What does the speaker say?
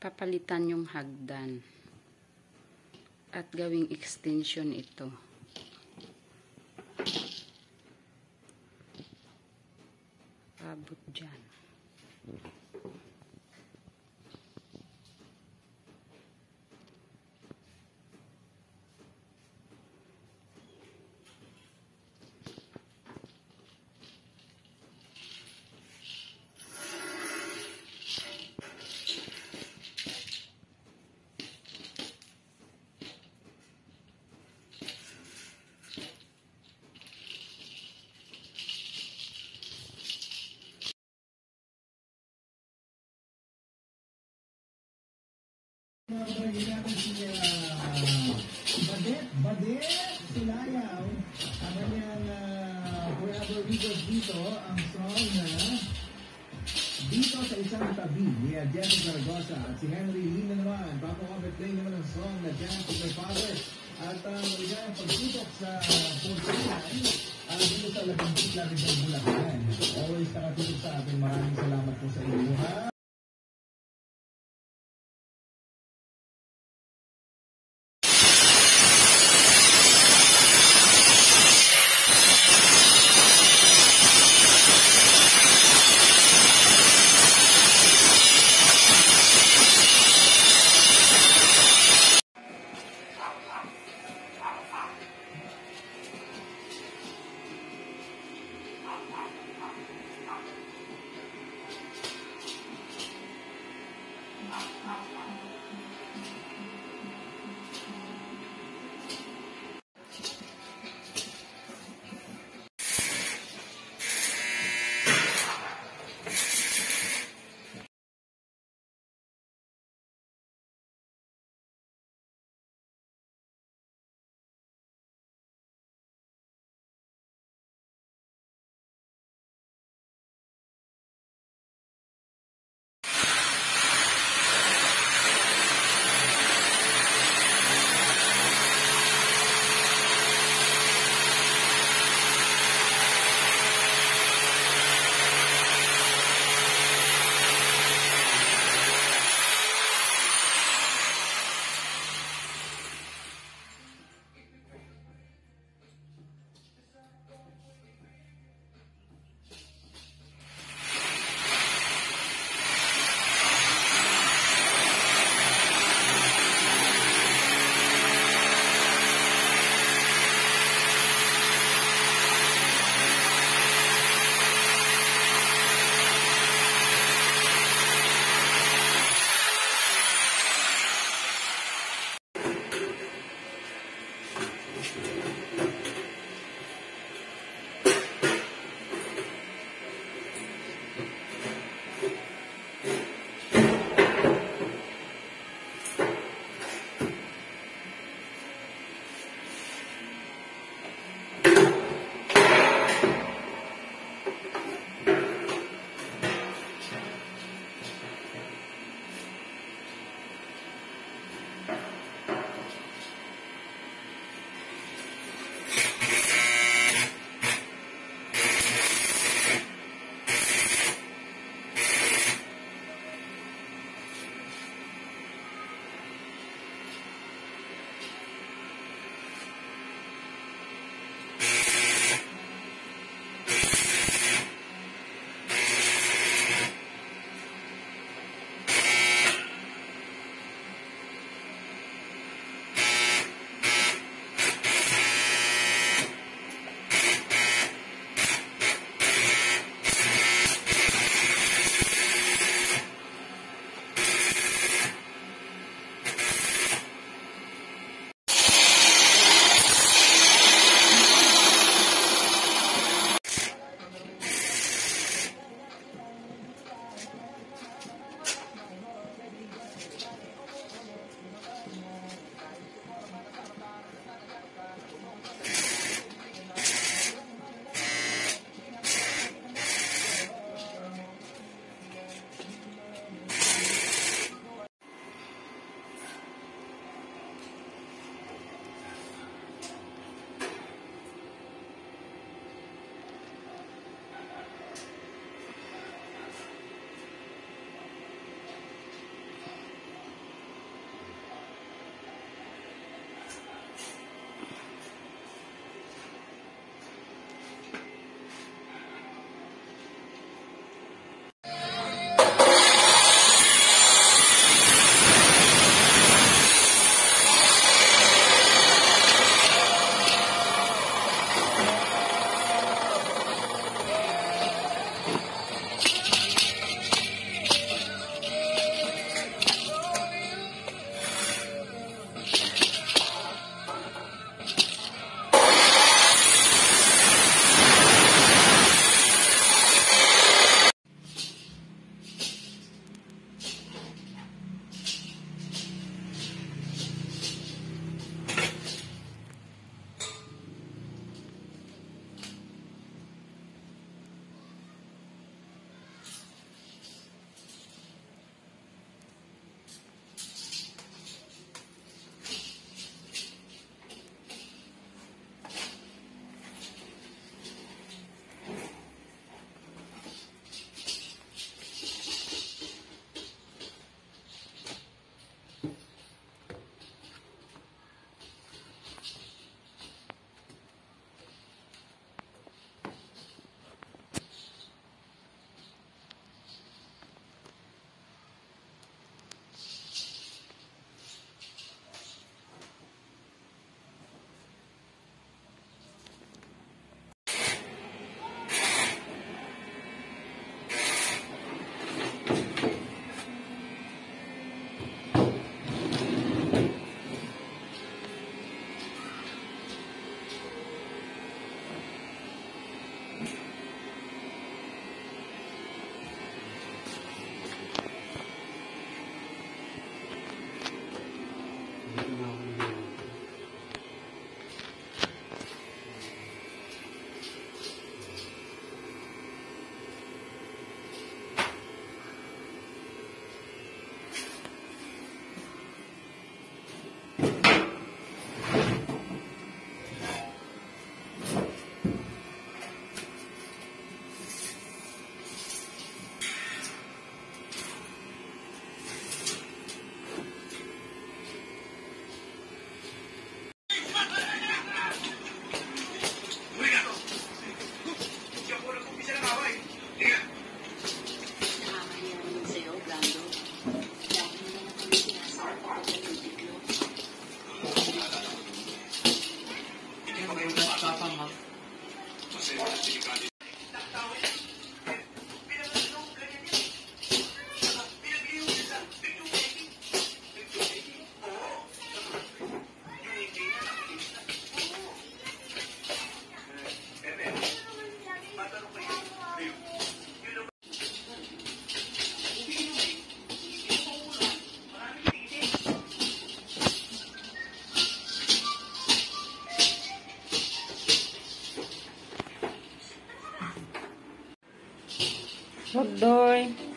papalitan yung hagdan at gawing extension ito. Abot dyan. Badet, Badet, Silayaw, ang kanyang uh, Forever Eagles dito, ang song na dito sa isang tabi ni Jenny Zaragoza at si Henry Lina naman. Papakabit play naman ang song na Dance with My Father. At uh, maligayang pagtutok sa Portugal uh, dito sa rin ng Bulacan. Always nakatutok sa atin. Maraming salamat po sa inyo. Ha? Thank you. Godoy.